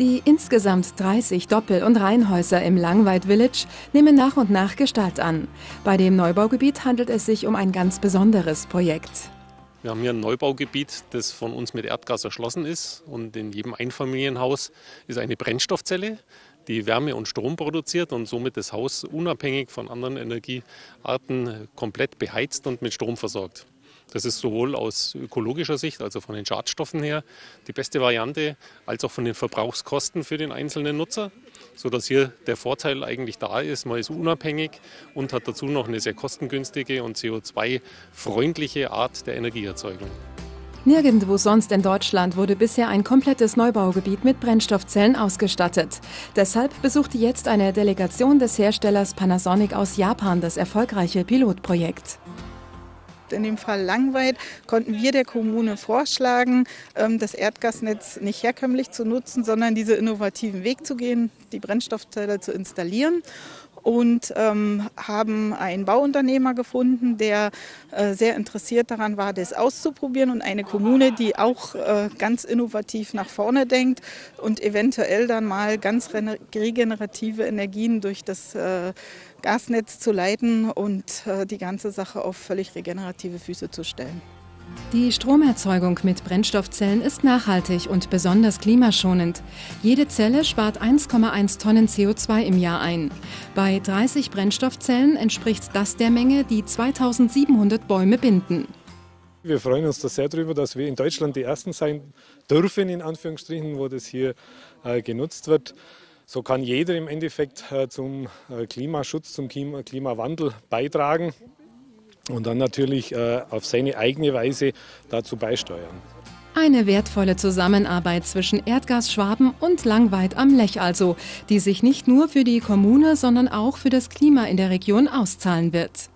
Die insgesamt 30 Doppel- und Reihenhäuser im Langweid Village nehmen nach und nach Gestalt an. Bei dem Neubaugebiet handelt es sich um ein ganz besonderes Projekt. Wir haben hier ein Neubaugebiet, das von uns mit Erdgas erschlossen ist. Und in jedem Einfamilienhaus ist eine Brennstoffzelle, die Wärme und Strom produziert und somit das Haus unabhängig von anderen Energiearten komplett beheizt und mit Strom versorgt. Das ist sowohl aus ökologischer Sicht, also von den Schadstoffen her, die beste Variante, als auch von den Verbrauchskosten für den einzelnen Nutzer, sodass hier der Vorteil eigentlich da ist, man ist unabhängig und hat dazu noch eine sehr kostengünstige und CO2-freundliche Art der Energieerzeugung. Nirgendwo sonst in Deutschland wurde bisher ein komplettes Neubaugebiet mit Brennstoffzellen ausgestattet. Deshalb besuchte jetzt eine Delegation des Herstellers Panasonic aus Japan das erfolgreiche Pilotprojekt in dem Fall Langweid, konnten wir der Kommune vorschlagen, ähm, das Erdgasnetz nicht herkömmlich zu nutzen, sondern diesen innovativen Weg zu gehen, die Brennstoffzelle zu installieren und ähm, haben einen Bauunternehmer gefunden, der äh, sehr interessiert daran war, das auszuprobieren und eine Kommune, die auch äh, ganz innovativ nach vorne denkt und eventuell dann mal ganz regenerative Energien durch das äh, Gasnetz zu leiten und äh, die ganze Sache auf völlig regenerative Füße zu stellen. Die Stromerzeugung mit Brennstoffzellen ist nachhaltig und besonders klimaschonend. Jede Zelle spart 1,1 Tonnen CO2 im Jahr ein. Bei 30 Brennstoffzellen entspricht das der Menge, die 2700 Bäume binden. Wir freuen uns da sehr darüber, dass wir in Deutschland die Ersten sein dürfen, in Anführungsstrichen, wo das hier äh, genutzt wird. So kann jeder im Endeffekt äh, zum äh, Klimaschutz, zum Klimawandel beitragen und dann natürlich äh, auf seine eigene Weise dazu beisteuern. Eine wertvolle Zusammenarbeit zwischen Erdgas Schwaben und Langweid am Lech also, die sich nicht nur für die Kommune, sondern auch für das Klima in der Region auszahlen wird.